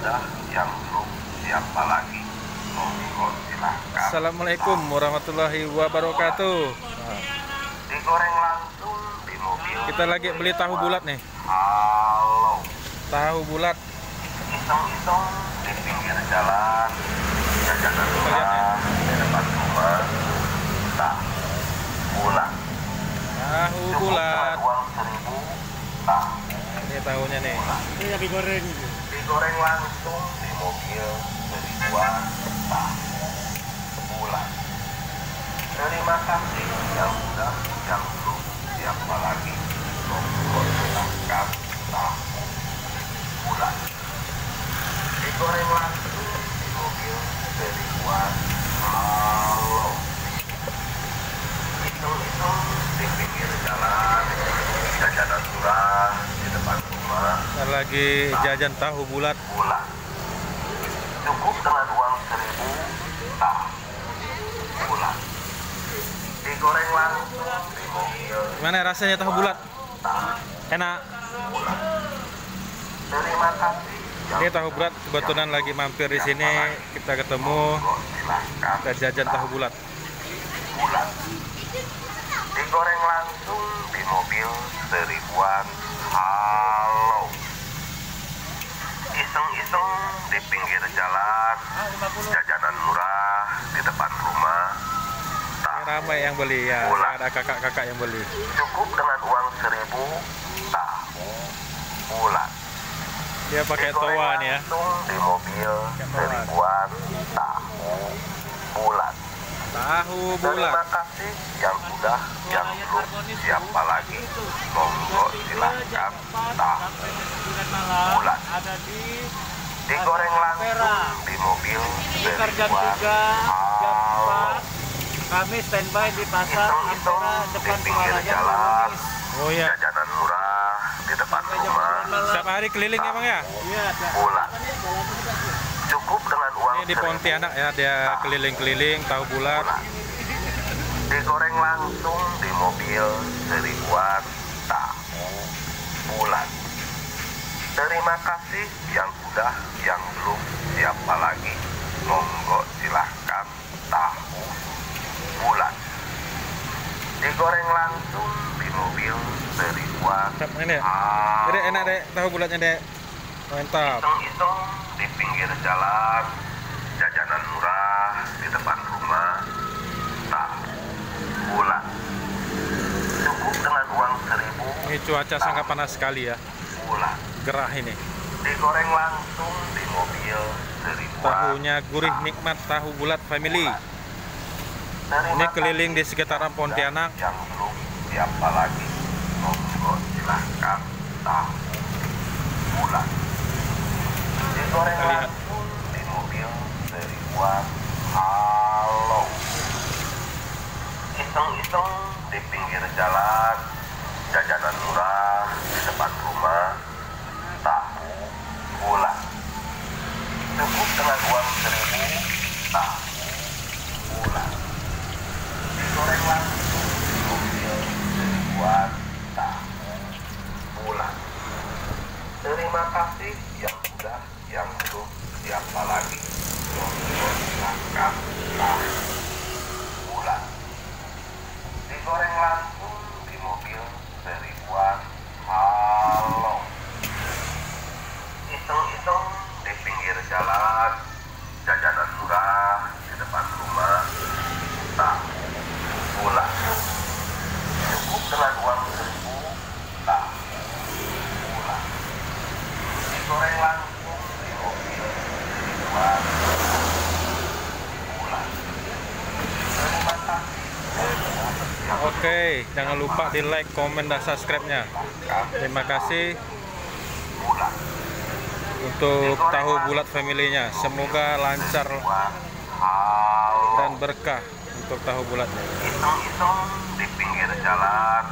udah yang belum siapa lagi monggo silahkan Assalamualaikum warahmatullahi wabarakatuh. Nah, digoreng langsung di mobil kita lagi beli tahu bulat nih. halo Tahu bulat. iseng-iseng di pinggir jalan jajanan Lihat murah di depan rumah tak pulang Tahu bulat. uang seribu tak Ini tahunya nih. Ini yang digoreng gitu. Digoreng langsung di mobil seribuan tahu sebulan. Terima kasih yang sudah belum siapa lagi monggo silahkan tahu bulan. Digoreng langsung di mobil seribuan halo. Hitung-hitung di pinggir jalan, jajanan murah di depan Kita lagi jajan tahu bulat. Cukup dengan uang seribu tak bulan. Digoreng langsung di mobil Gimana rasanya tahu bulat? Enak. Terima kasih. Ini tahu bulat kebetulan lagi mampir di sini. Kita ketemu. Kita jajan tahu bulat. Digoreng langsung di mobil seribuan. Halo. Iseng-iseng di pinggir jalan, jajanan murah di depan rumah. Tak ramai yang beli ya. Ada kakak-kakak yang beli. cukup dengan uang seribu tahu bulan. Dia pakai Digoreng toa nih ya. di mobil seribuan tahu bulan. Tahu Terima bulat. kasih yang sudah, yang belum, siapa lagi? Monggo silahkan tahu bulan. Ada di Digoreng langsung di mobil sekitar jam seribuan 3, jam halo. 4. Kami standby di pasar Ampera di depan pinggir Pengalayan jalan, Oh ya. jajanan murah di depan rumah. Setiap hari keliling ya bang ya? Iya, ada. Cukup dengan uang Ini di Pontianak ya. Dia keliling-keliling tahu bulat. bulan. Digoreng langsung di mobil seribuan tahu bulan. Terima kasih yang sudah, yang belum, siapa lagi? Monggo silahkan tahu bulan. Digoreng langsung di mobil seribuan. Ini ya. Jadi enak dek tahu bulatnya dek. Mantap. Iseng-iseng di pinggir jalan, jajanan murah di depan rumah, tahu bulan. Cukup dengan uang seribu Ini cuaca sangat panas sekali ya. bulan. Gerah ini. Digoreng langsung di mobil seribuan. Tahunya gurih nikmat tahu bulat family. Terima Ini keliling di sekitaran Pontianak. Yang belum siapa lagi? Monggo silahkan tahu bulan. Digoreng Kita lihat. langsung di mobil seribuan. Halo. Iseng-iseng di pinggir jalan, jajanan murah di depan rumah, tahu bulan. Cukup dengan uang seribu, tahu bulan digoreng langsung mobil seribuan tahu bulan. Terima kasih yang sudah, yang belum, siapa lagi? Monggo silahkan tahu bulan. Digoreng langsung di mobil seribuan. Halo. Iseng-iseng di pinggir jalan, jajanan murah di depan rumah, tahu Cukup dengan uang seribu tak bulan. Digoreng langsung di mobil seribuan bulan. Terima kasih. yang Oke, jangan lupa di like, komen, dan subscribe-nya. Terima kasih untuk tahu bulat family-nya. Semoga lancar dan berkah untuk tahu bulatnya. Di pinggir jalan,